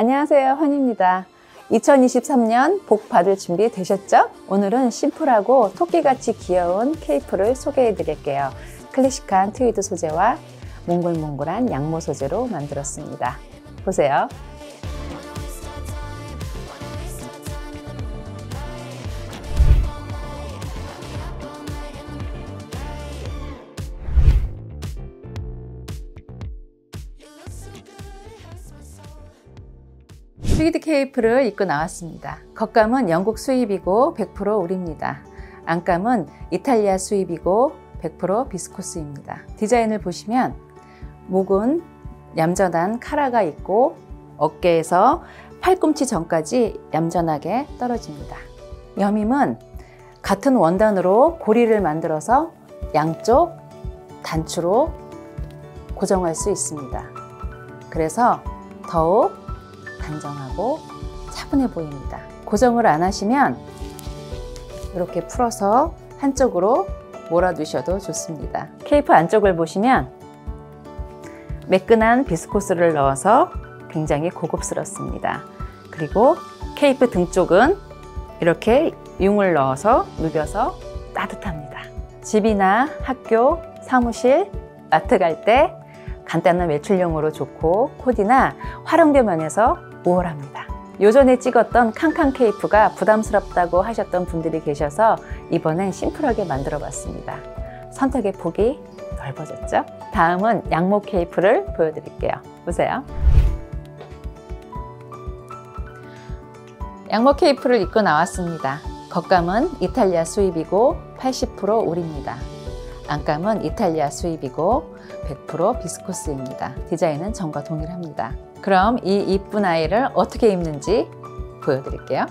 안녕하세요. 환입니다. 2023년 복 받을 준비 되셨죠? 오늘은 심플하고 토끼같이 귀여운 케이프를 소개해 드릴게요. 클래식한 트위드 소재와 몽글몽글한 양모 소재로 만들었습니다. 보세요. 트위드 케이프를 입고 나왔습니다. 겉감은 영국 수입이고 100% 울입니다. 안감은 이탈리아 수입이고 100% 비스코스입니다. 디자인을 보시면 목은 얌전한 카라가 있고 어깨에서 팔꿈치 전까지 얌전하게 떨어집니다. 여밈은 같은 원단으로 고리를 만들어서 양쪽 단추로 고정할 수 있습니다. 그래서 더욱 단정하고 차분해 보입니다. 고정을 안 하시면 이렇게 풀어서 한쪽으로 몰아두셔도 좋습니다. 케이프 안쪽을 보시면 매끈한 비스코스를 넣어서 굉장히 고급스럽습니다. 그리고 케이프 등 쪽은 이렇게 융을 넣어서 누벼서 따뜻합니다. 집이나 학교, 사무실, 마트 갈 때 간단한 외출용으로 좋고 코디나 활용도 면에서 우월합니다. 요전에 찍었던 캉캉 케이프가 부담스럽다고 하셨던 분들이 계셔서 이번엔 심플하게 만들어 봤습니다. 선택의 폭이 넓어졌죠? 다음은 양모 케이프를 보여드릴게요. 보세요. 양모 케이프를 입고 나왔습니다. 겉감은 이탈리아 수입이고 80% 울입니다. 안감은 이탈리아 수입이고 100% 비스코스입니다. 디자인은 전과 동일합니다. 그럼 이 이쁜 아이를 어떻게 입는지 보여드릴게요.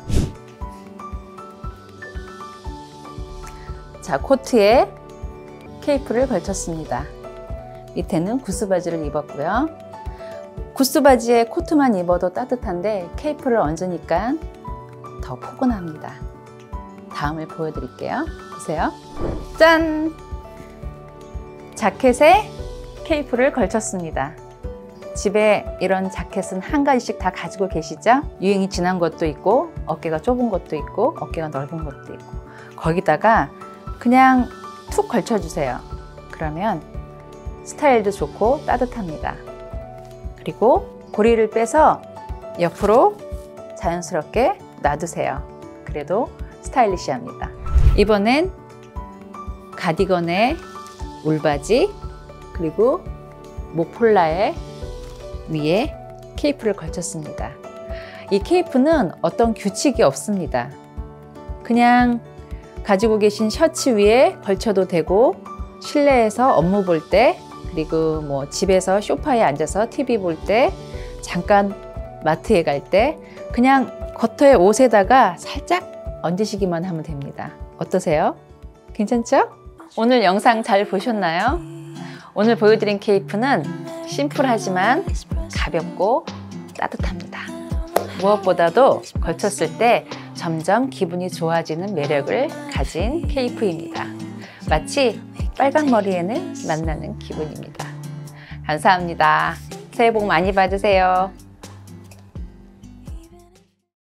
자, 코트에 케이프를 걸쳤습니다. 밑에는 구스 바지를 입었고요. 구스 바지에 코트만 입어도 따뜻한데 케이프를 얹으니까 더 포근합니다. 다음을 보여드릴게요. 보세요. 짠! 자켓에 케이프를 걸쳤습니다. 집에 이런 자켓은 한 가지씩 다 가지고 계시죠? 유행이 지난 것도 있고 어깨가 좁은 것도 있고 어깨가 넓은 것도 있고 거기다가 그냥 툭 걸쳐주세요. 그러면 스타일도 좋고 따뜻합니다. 그리고 고리를 빼서 옆으로 자연스럽게 놔두세요. 그래도 스타일리시합니다. 이번엔 가디건에 울바지 그리고 목폴라에 위에 케이프를 걸쳤습니다. 이 케이프는 어떤 규칙이 없습니다. 그냥 가지고 계신 셔츠 위에 걸쳐도 되고 실내에서 업무 볼 때 그리고 뭐 집에서 소파에 앉아서 TV 볼 때 잠깐 마트에 갈 때 그냥 겉에 옷에다가 살짝 얹으시기만 하면 됩니다. 어떠세요? 괜찮죠? 오늘 영상 잘 보셨나요? 오늘 보여드린 케이프는 심플하지만 가볍고 따뜻합니다. 무엇보다도 걸쳤을 때 점점 기분이 좋아지는 매력을 가진 케이프입니다. 마치 빨간 머리에는 만나는 기분입니다. 감사합니다. 새해 복 많이 받으세요.